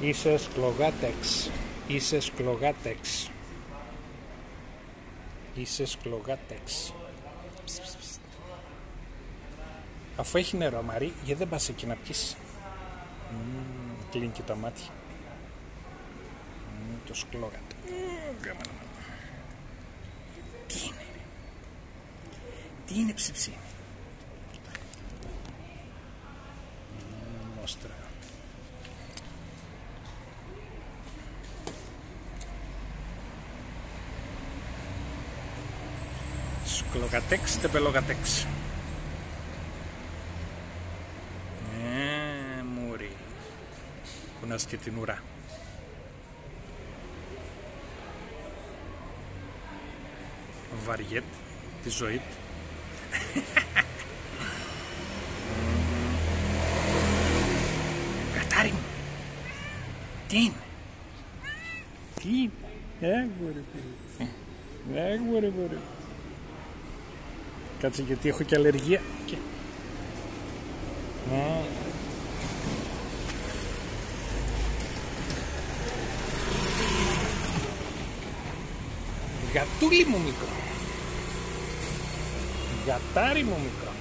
Είσαι σκλογάτεξ. Είσαι σκλογάτεξ. Είσαι σκλογάτεξ. Αφού έχει νερό, Μαρή, γιατί δεν πας εκεί να πιεις; Μμμ, κλείνει και τα μάτια. Μμμ, το σκλόγατ. Τι είναι. Τι είναι ψιψί. Μμμ, Μόστρα. Σκλογατέξ, τεπελογατέξ. Ε, μουρι. Κουνάς και την ουρά. Βαριέτ τη ζωή του. Κατάρι μου. Τι είναι; Τι είναι; Ε, γουρι, γουρι. Ε, γουρι, γουρι. Κάτσε γιατί έχω και αλλεργία. Και... Ε. Γατούλι μου μικρό. Γατάρι μου μικρό.